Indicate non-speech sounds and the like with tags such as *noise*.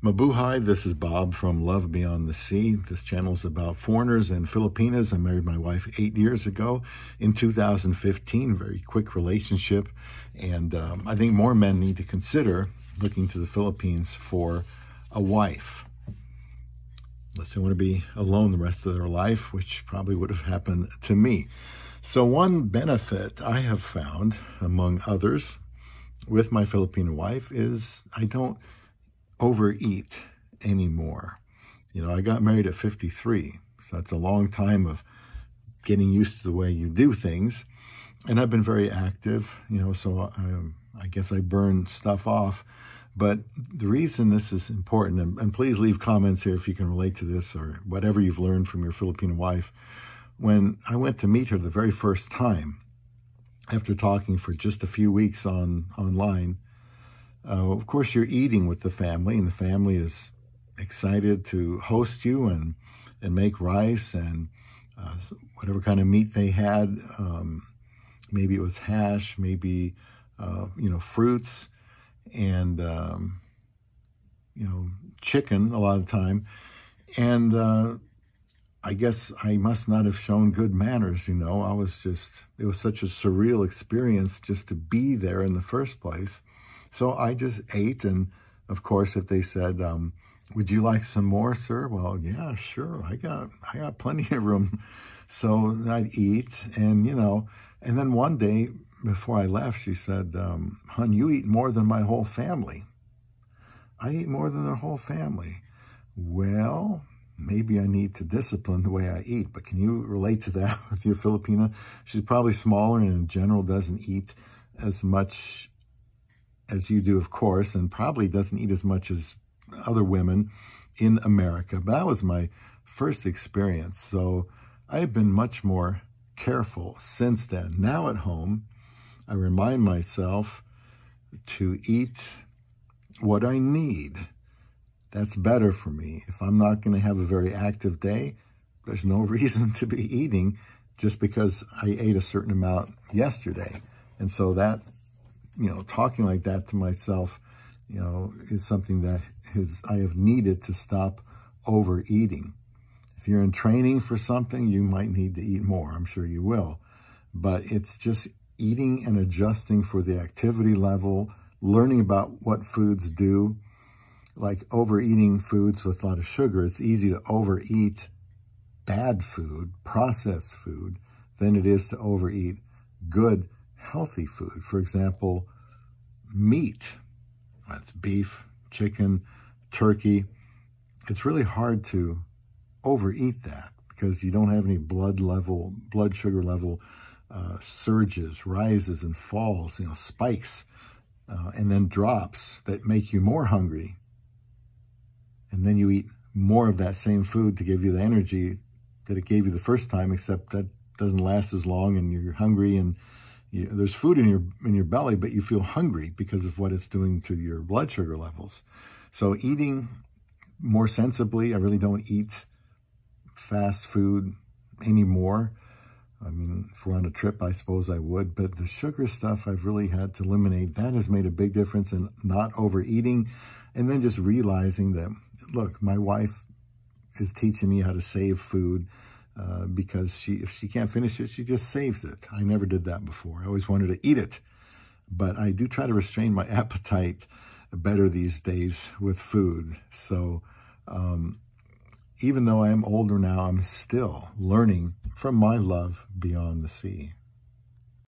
Mabuhay, this is Bob from Love Beyond the Sea. This channel is about foreigners and Filipinas. I married my wife eight years ago in 2015, very quick relationship. And um, I think more men need to consider looking to the Philippines for a wife. Unless they want to be alone the rest of their life, which probably would have happened to me. So one benefit I have found, among others, with my Filipino wife is I don't overeat anymore. You know, I got married at 53, so that's a long time of getting used to the way you do things. And I've been very active, you know, so I, I guess I burn stuff off. But the reason this is important, and, and please leave comments here if you can relate to this or whatever you've learned from your Filipino wife. When I went to meet her the very first time, after talking for just a few weeks on online, uh, of course, you're eating with the family, and the family is excited to host you and and make rice and uh, whatever kind of meat they had. Um, maybe it was hash, maybe uh, you know fruits, and um, you know chicken a lot of time. And uh, I guess I must not have shown good manners. You know, I was just it was such a surreal experience just to be there in the first place. So I just ate. And of course, if they said, um, would you like some more, sir? Well, yeah, sure. I got, I got plenty of room. *laughs* So I'd eat and, you know, and then one day before I left, she said, um, hon, you eat more than my whole family. I eat more than the whole family. Well, maybe I need to discipline the way I eat, but can you relate to that *laughs* with your Filipina? She's probably smaller and in general doesn't eat as much as you do, of course, and probably doesn't eat as much as other women in America. But that was my first experience. So I've been much more careful since then. Now at home, I remind myself to eat what I need. That's better for me. If I'm not going to have a very active day, there's no *laughs* reason to be eating just because I ate a certain amount yesterday. And so that you know, talking like that to myself, you know, is something that is, I have needed to stop overeating. If you're in training for something, you might need to eat more. I'm sure you will. But it's just eating and adjusting for the activity level, learning about what foods do, like overeating foods with a lot of sugar. It's easy to overeat bad food, processed food, than it is to overeat good healthy food. For example, meat. That's beef, chicken, turkey. It's really hard to overeat that because you don't have any blood level, blood sugar level uh, surges, rises and falls, you know, spikes, uh, and then drops that make you more hungry. And then you eat more of that same food to give you the energy that it gave you the first time, except that doesn't last as long and you're hungry and you, there's food in your in your belly, but you feel hungry because of what it's doing to your blood sugar levels. So eating more sensibly, I really don't eat fast food anymore. I mean, if we're on a trip, I suppose I would, but the sugar stuff I've really had to eliminate. That has made a big difference in not overeating and then just realizing that, look, my wife is teaching me how to save food uh, because she if she can't finish it, she just saves it. I never did that before. I always wanted to eat it. But I do try to restrain my *laughs* appetite better these days with food. So um, even though I am older now, I'm still learning from my love beyond the sea.